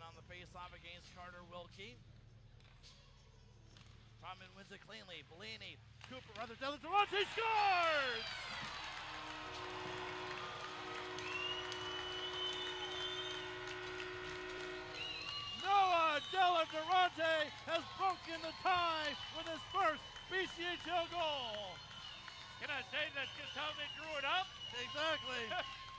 on the face-off against Carter Wilkie. Trotman wins it cleanly. Bellini, Cooper, rather down the he scores! Noah De La Durantaye has broken the tie with his first BCHL goal. Can I say that's just how they grew it up? Exactly.